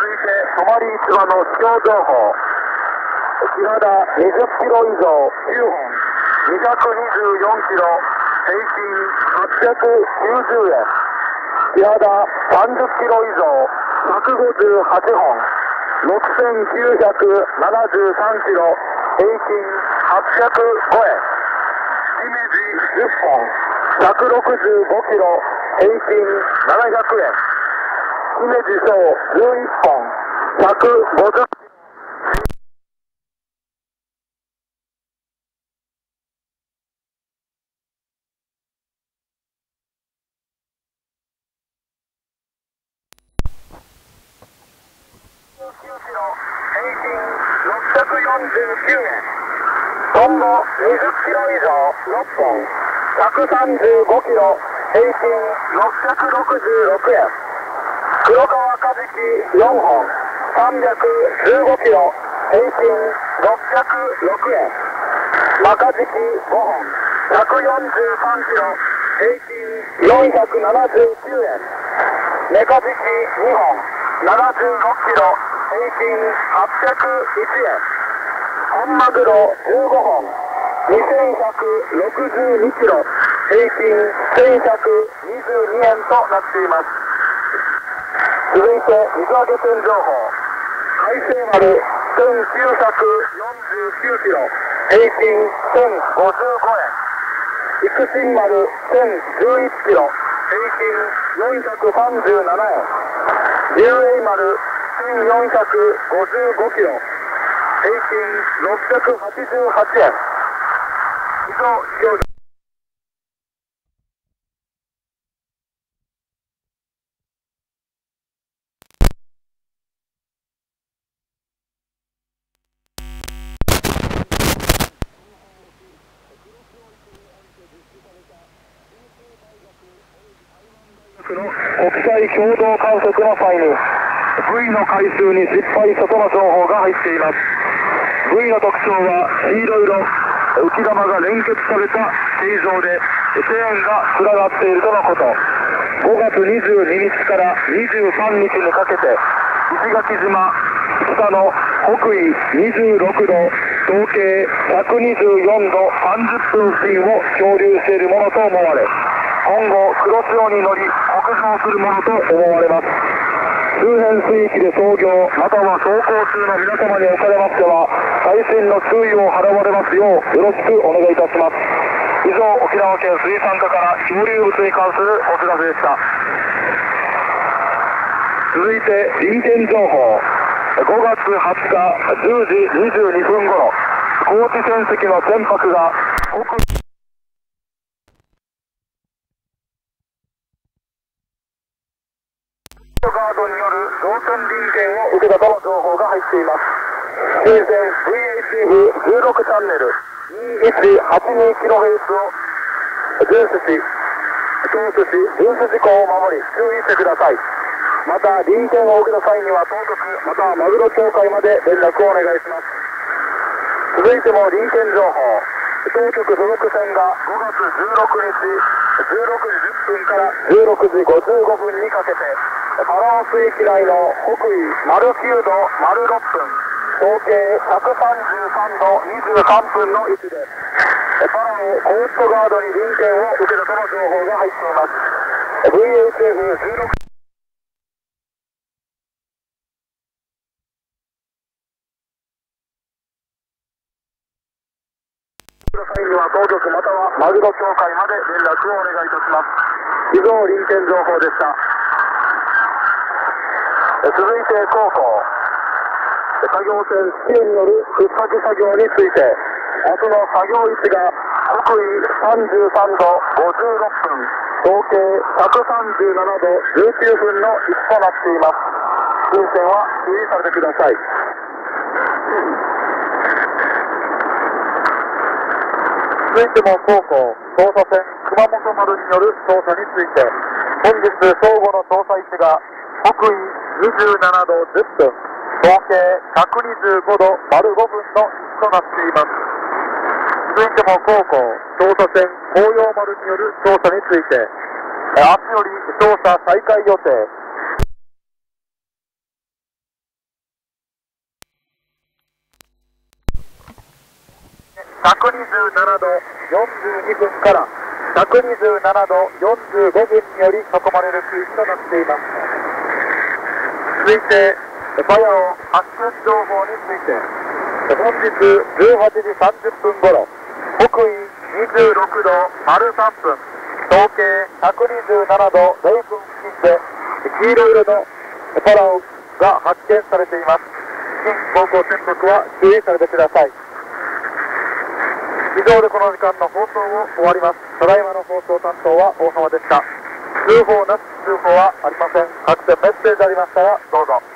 いて泊まり市場の気象情報木原20キロ以上9本224キロ平均890円木原30キロ以上158本6973キロ平均805円姫路10本165キロ平均700円姫路小11本150平均649円。トンボ20キロ以上6本。135キロ平均666円。黒川カジキ4本315キロ平均606円。マカジキ5本143キロ平均479円。メカジキ2本76キロ平均801円。本マグロ15本2162キロ平均1122円となっています。続いて水揚げ船情報海星丸1949キロ平均1055円育新丸1011キロ平均437円竜英丸1455キロ平均688円以上国際共同観測の際に V の回数に失敗したとの情報が入っています。V の特徴は黄色色浮き玉が連結された形状でチェーンが連なっているとのこと。5月22日から23日にかけて石垣島北の北緯26度統計124度30分付近を漂流しているものと思われ今後黒潮に乗りするものと思われます。周辺水域で操業または走行中の皆様におかれましては最新の注意を払われますよ。うよろしくお願いいたします。以上沖縄県水産課から漂流物に関するお知らせでした。続いて臨検情報。5月20日10時22分頃高知船籍の船舶が北ガードによる同点臨検を受けたとの情報が入っています。周線 VHF16 チャンネル 2182kHz を巡視し、投手し、巡視事項を守り、注意してください。また、臨検を受けた際には当局、またはマグロ協会まで連絡をお願いします。続いても臨検情報。当局所属船が5月16日16時10分から16時55分にかけてパラオ水域内の北緯丸9度丸6分合計133度23分の位置でパラオコーストガードに臨検を受けたとの情報が入っています VHF16 は当局またはマグロ協会まで連絡をお願いいたします。以上臨検情報でした。続いて広報作業船スキルによる掘削作業について明日の作業位置が北緯33度56分合計137度19分の位置となっています。運転は注意されてください。続いても広報捜査船熊本丸による捜査について本日正午の捜査位置が北緯27度10分合計125度丸5分の位置となっています。続いても広報捜査船紅葉丸による捜査について明日より捜査再開予定。127度42分から127度45分により囲まれる区域となっています。続いてバヤオ発見情報について本日18時30分頃北緯26度丸3分統計127度0分付近で黄色色のパラオが発見されています。新航行船舶は注意されてください。以上でこの時間の放送を終わります。ただいまの放送担当は大浜でした。通報なし通報はありません。各線メッセージありましたらどうぞ。